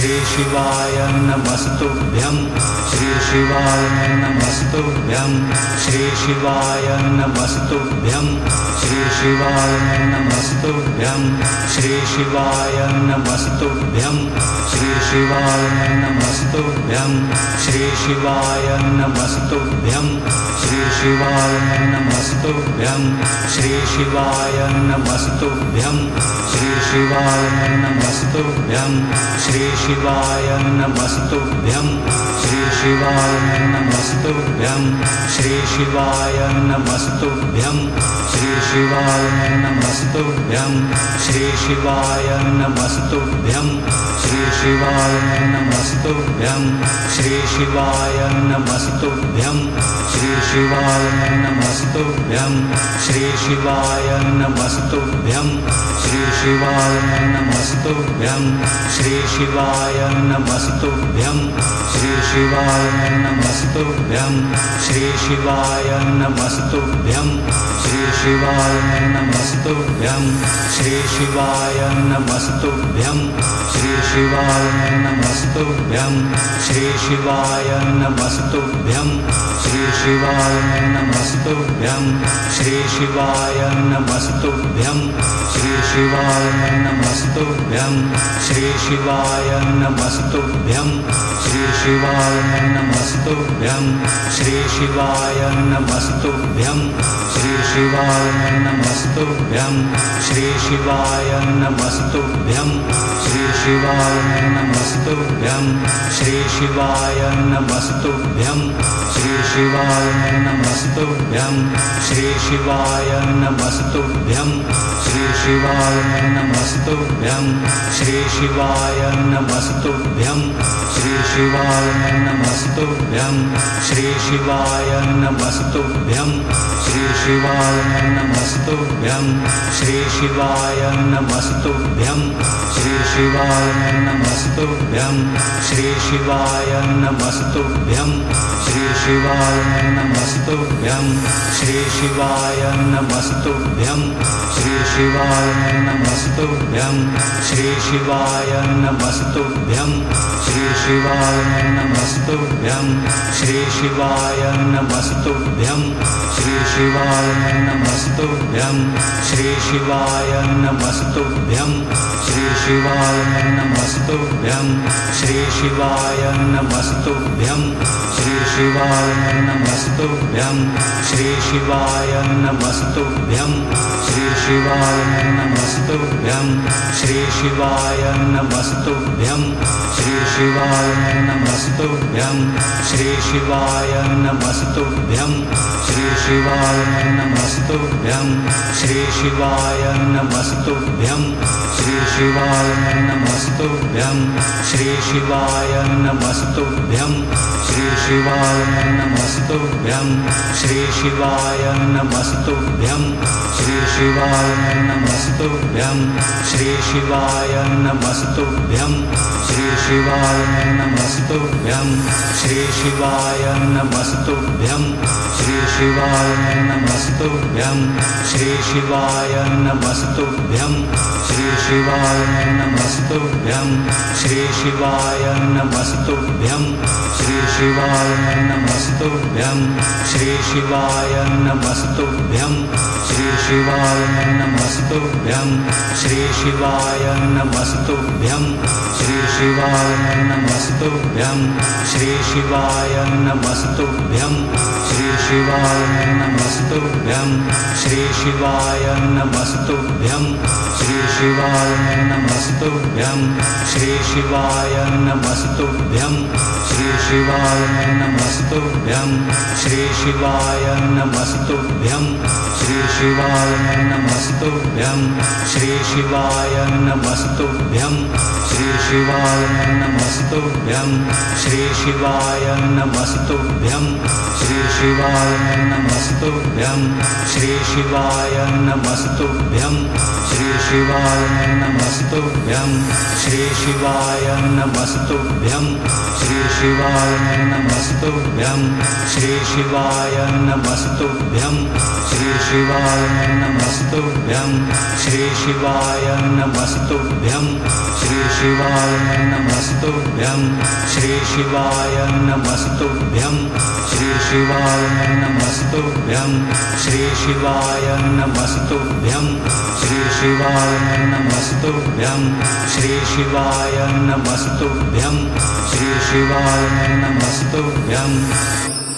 श्रीशिवाय नमस्तुभ्यं। श्रीशिवाय नमस्तुभ्यं। श्रीशिवाय नमस्तुभ्यं। शिवाय नमस्तुभ्यं श्री शिवाय नमस्तुभ्यं श्री शिवाय नमस्तुभ्यं श्री शिवाय नमस्तुभ्यं श्री शिवाय नमस्तुभ्यं श्री शिवाय नमस्तुभ्यं श्री शिवाय नमस्तुभ्यं श्री शिवाय नमस्तुभ्यं श्री शिवाय नमस्तुभ्यं श्री शिवाय नमस्तुभ्यं श्री शिवाय शिवाय नमस्तुभ्यं श्रीशिवाय नमस्तुभ्यं श्रीशिवाय नमस्तुभ्यं श्रीशिवाय नमस्तुभ्यं श्रीशिवाय नमस्तुभ्यं श्रीशिवाय नमस्तुभ्यं श्रीशिवाय नमस्तुभ्यं श्रीशिवाय नमस्तुभ्यम् शिवाय नमस्तुभ्यं श्री शिवाय नमस्तुभ्यं श्री शिवाय नमस्तुभ्यं श्री शिवाय नमस्तुभ्यं श्री शिवाय नमस्तुभ्यं श्री शिवाय नमस्तुभ्यं श्री शिवाय नमस्तुभ्यं श्री शिवाय नमस्तुभ्यं श्री शिवाय नमस्तुभ्यं श्री शिवाय नमस्तुभ्यं श्री शिवाय नमस्तुभ्यं श्री शिवाय नमस्तुभ्यं श्री शिवाय नमस्तुभ्यं श्री शिवाय नमस्तुभ्यं श्री शिवाय नमस्तुभ्यं श्री शिवाय नमस्तुभ्यं श्री शिवाय नमस्तुभ्यं श्री शिवाय नमस्तुभ्यं श्री शिवाय नमस्तुभ्यं श्री शिवाय नमस्तुभ्यं श्री शिवाय नमस्तुभ्यं श्री शिवाय नमस्तुभ्यं श्री शिवाय नमस्तुभ्यं श्री शिवाय नमस्तुभ्यं श्री शिवाय नमस्तुभ्यं श्री शिवाय नमस्तुभ्यं श्री शिवाय नमस्तुभ्यं श्री शिवाय नमस्तुभ्यं श्री शिवाय नमस्तुभ्यं श्री शिवाय नमस्तुभ्यं श्री शिवाय नमस्तुभ्यं श्री शिवाय नमस्तुभ्यं श्री शिवाय नमस्तुभ्यं श्री शिवाय नमस्तुभ्यं श्री शिवाय नमस्तुभ्यं श्री शिवाय नमस्तुभ्यं श्री शिवाय नमस्तुभ्यं श्री शिवाय नमस्तुभ्यं श्री शिवाय नमस्तुभ्यं श्रीशिवाय नमस्तुभ्यं श्रीशिवाय नमस्तुभ्यं श्रीशिवाय नमस्तुभ्यं श्रीशिवाय नमस्तु नमस्तुभ्यं श्री शिवाय नमस्तुभ्यं श्री शिवाय नमस्तुभ्यं श्री शिवाय नमस्तुभ्यं श्री शिवाय नमस्तुभ्यं श्री शिवाय नमस्तुभ्यं श्री शिवाय नमस्तुभ्यं श्री शिवाय नमस्तुभ्यं श्री शिवाय नमस्तुभ्यं श्री शिवाय नमस्तुभ्यं श्री शिवाय नमस्तुभ्यं श्री शिवाय नमस्तुभ्यं श्री शिवाय नमस्तुभ्यं श्री शिवाय नमस्तुभ्यं श्री शिवाय नमस्तुभ्यं श्री शिवाय नमस्तुभ्यं श्री शिवाय नमस्तुभ्यं श्री शिवाय नमस्तुभ्यं श्री शिवाय नमस्तुभ्यं श्री शिवाय नमस्तुभ्यं श्री शिवाय नमस्तुभ्यं श्रीशिवाय नमस्तुभ्यं। श्रीशिवाय नमस्तुभ्यं। श्रीशिवाय नमस्तुभ्यं। श्रीशिवाय नमस्तुभ्यं। श्रीशिवाय नमस्तुभ्यं। श्री शिवाय नमस्तुभ्यं श्री शिवाय नमस्तुभ्यं श्री शिवाय नमस्तुभ्यं श्री शिवाय नमस्तुभ्यं श्री शिवाय नमस्तुभ्यं श्री शिवाय नमस्तुभ्यं श्री शिवाय नमस्तुभ्यं श्री शिवाय नमस्तुभ्यं श्री शिवाय नमस्तुभ्यं नमस्तुभ्यं श्रीशिवाय नमस्तुभ्यं श्रीशिवाय नमस्तुभ्यं श्रीशिवाय नमस्तुभ्यं श्रीशिवाय नमस्तुभ्यं श्रीशिवाय नमस्तुभ्यं श्रीशिवाय नमस्तुभ्यं श्रीशिवाय नमस्तुभ्यं श्रीशिवाय नमस्तुभ्यं श्रीशिवाय नमस्तुभ्यं श्रीशिवाय नमस्तुभ्यम्